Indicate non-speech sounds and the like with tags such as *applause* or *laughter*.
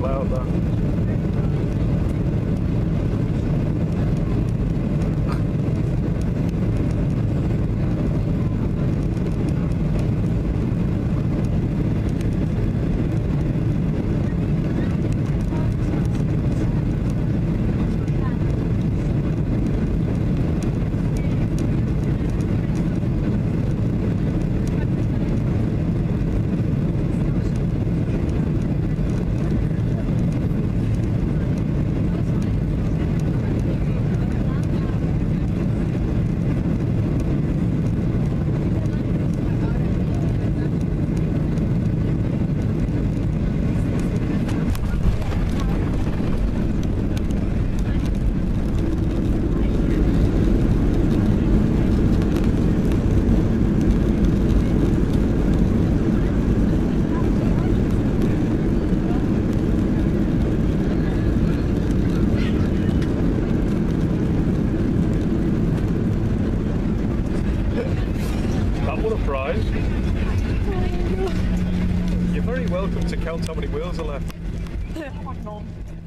plaza what a prize. You're very welcome to count how many wheels are left. *laughs*